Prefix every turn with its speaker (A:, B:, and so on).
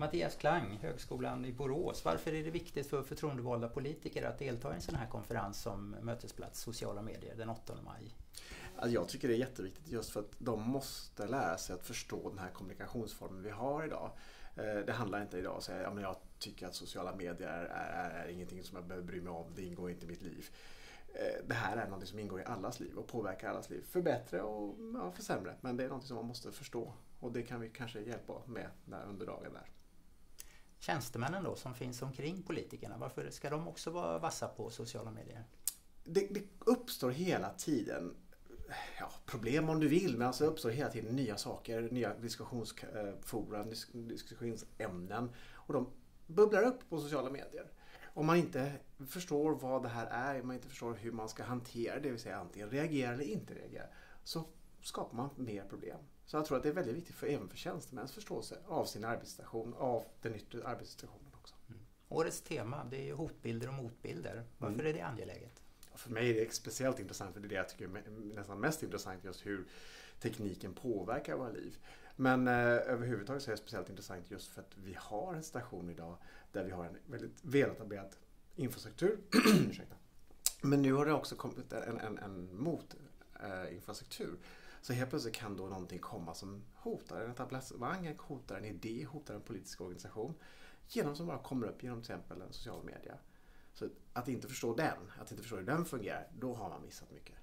A: Mattias Klang, Högskolan i Borås. Varför är det viktigt för förtroendevalda politiker att delta i en sån här konferens som Mötesplats sociala medier den 8 maj?
B: Alltså jag tycker det är jätteviktigt just för att de måste lära sig att förstå den här kommunikationsformen vi har idag. Eh, det handlar inte idag om att säga att jag tycker att sociala medier är, är, är ingenting som jag behöver bry mig om, det ingår inte i mitt liv. Eh, det här är något som ingår i allas liv och påverkar allas liv. För bättre och ja, för sämre. Men det är något som man måste förstå. Och det kan vi kanske hjälpa med under dagen där.
A: Tjänstemännen då som finns omkring politikerna, varför ska de också vara vassa på sociala medier?
B: Det, det uppstår hela tiden ja, problem om du vill, men alltså uppstår hela tiden nya saker, nya diskussionsforum, diskussionsämnen. Och de bubblar upp på sociala medier om man inte förstår vad det här är, om man inte förstår hur man ska hantera det, vill säga antingen reagera eller inte reagera, så skapar man mer problem. Så jag tror att det är väldigt viktigt för, även för tjänstemäns förståelse av sin arbetsstation, av den yttre arbetssituationen också. Mm.
A: Årets tema det är ju hotbilder och motbilder. Varför mm. är det angeläget?
B: För mig är det speciellt intressant, för det är det jag tycker är nästan mest intressant, just hur tekniken påverkar våra liv. Men eh, överhuvudtaget så är det speciellt intressant just för att vi har en station idag där vi har en väldigt väletablerad infrastruktur. Men nu har det också kommit en, en, en motinfrastruktur. Eh, så helt plötsligt kan då någonting komma som hotar en etablissemang, hotar en idé, hotar en politisk organisation. Genom som bara kommer upp genom till exempel en social media. Så att inte förstå den, att inte förstå hur den fungerar, då har man missat mycket.